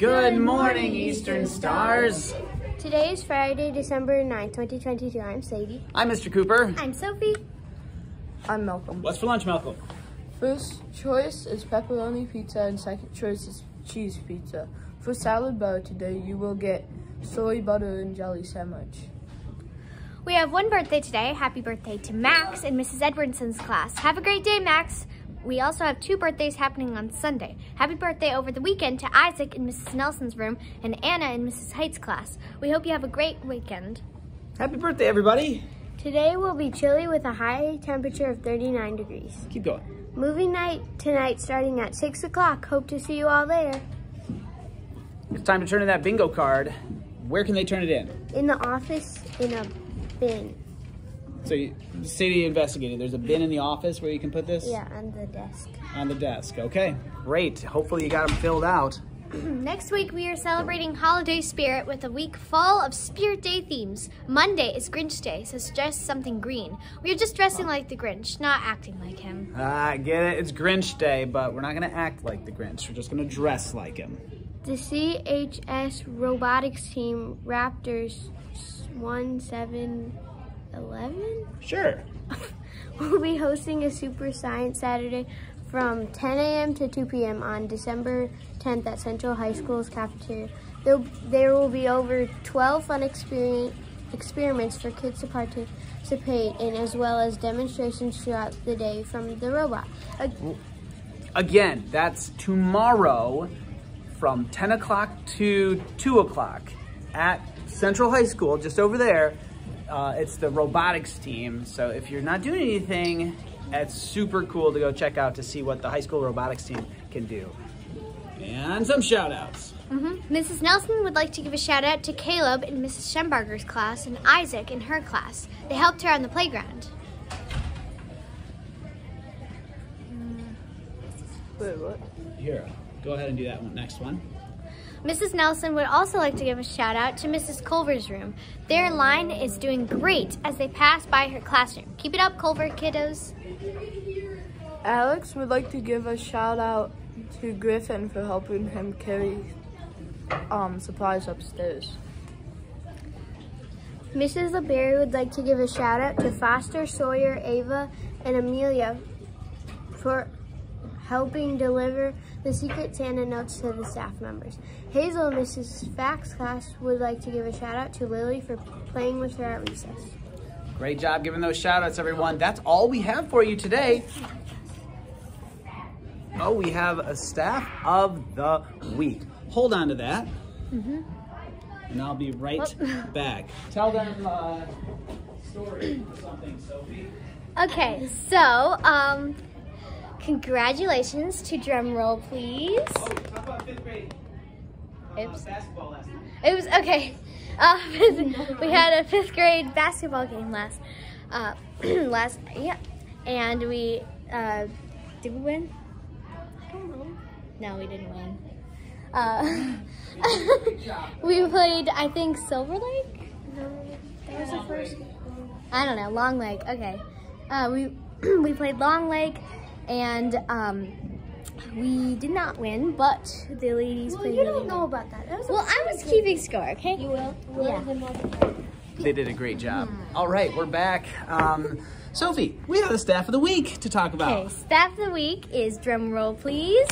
Good morning, Eastern Stars. Today is Friday, December 9th, 2022. I'm Sadie. I'm Mr. Cooper. I'm Sophie. I'm Malcolm. What's for lunch, Malcolm? First choice is pepperoni pizza and second choice is cheese pizza. For salad bar today, you will get soy butter and jelly sandwich. We have one birthday today. Happy birthday to Max in Mrs. Edwardson's class. Have a great day, Max. We also have two birthdays happening on Sunday. Happy birthday over the weekend to Isaac in Mrs. Nelson's room and Anna in Mrs. Height's class. We hope you have a great weekend. Happy birthday, everybody. Today will be chilly with a high temperature of 39 degrees. Keep going. Movie night tonight starting at 6 o'clock. Hope to see you all there. It's time to turn in that bingo card. Where can they turn it in? In the office in a bin. So, you, Sadie investigated. There's a bin in the office where you can put this? Yeah, on the desk. On the desk. Okay, great. Hopefully you got them filled out. Next week, we are celebrating holiday spirit with a week full of Spirit Day themes. Monday is Grinch Day, so dress something green. We are just dressing like the Grinch, not acting like him. I uh, get it. It's Grinch Day, but we're not going to act like the Grinch. We're just going to dress like him. The CHS robotics team, Raptors 1711? Sure. we'll be hosting a Super Science Saturday from 10 a.m. to 2 p.m. on December 10th at Central High School's cafeteria. There, there will be over 12 fun experiments for kids to participate in, as well as demonstrations throughout the day from the robot. Again, that's tomorrow from 10 o'clock to 2 o'clock at Central High School, just over there. Uh, it's the robotics team. So if you're not doing anything, it's super cool to go check out to see what the high school robotics team can do. And some shout outs. Mm -hmm. Mrs. Nelson would like to give a shout out to Caleb in Mrs. Schembarger's class and Isaac in her class. They helped her on the playground. Wait, what? Here, go ahead and do that one. Next one. Mrs. Nelson would also like to give a shout out to Mrs. Culver's room. Their line is doing great as they pass by her classroom. Keep it up, Culver kiddos. Alex would like to give a shout out to Griffin for helping him carry um, supplies upstairs. Mrs. LeBerry would like to give a shout out to Foster, Sawyer, Ava, and Amelia for helping deliver the Secret Santa notes to the staff members. Hazel and Mrs. Fax class would like to give a shout out to Lily for playing with her at recess. Great job giving those shout outs, everyone. That's all we have for you today. Oh, we have a staff of the week. Hold on to that. Mm -hmm. And I'll be right back. Tell them uh, story or something, Sophie. Okay, so, um, Congratulations to drum roll, please. Oh, talk about fifth grade. Oops. Uh, basketball last night. It was okay. Uh, we had a fifth grade basketball game last, uh, last yeah, and we uh, did we win? I don't know. No, we didn't win. Uh, we played, I think, Silver Lake. No, that was the first. I don't know, Long Lake. Okay. Uh, we we played Long Lake and um, we did not win, but the ladies well, played you don't know about that. that well, I was keeping score, okay? You will? yeah. They did a great job. All right, we're back. Um, Sophie, we have the staff of the week to talk about. Okay, staff of the week is drum roll, please.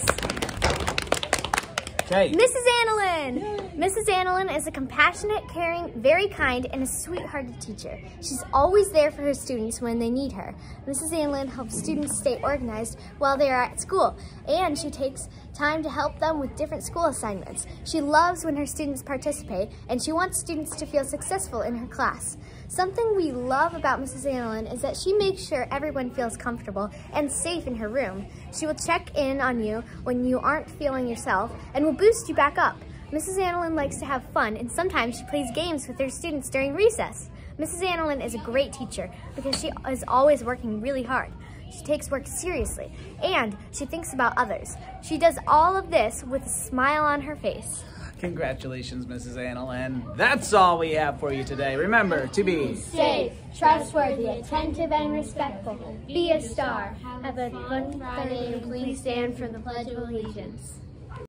Okay. Mrs. Annalyn. Mrs. Annalyn is a compassionate, caring, very kind, and a sweethearted teacher. She's always there for her students when they need her. Mrs. Annalyn helps students stay organized while they are at school, and she takes time to help them with different school assignments. She loves when her students participate, and she wants students to feel successful in her class. Something we love about Mrs. Annalyn is that she makes sure everyone feels comfortable and safe in her room. She will check in on you when you aren't feeling yourself and will boost you back up. Mrs. Annalyn likes to have fun and sometimes she plays games with her students during recess. Mrs. Annalyn is a great teacher because she is always working really hard. She takes work seriously and she thinks about others. She does all of this with a smile on her face. Congratulations, Mrs. Annalyn. That's all we have for you today. Remember to be safe, trustworthy, attentive, and respectful. Be a star. Have a fun Friday and please stand for the Pledge of Allegiance.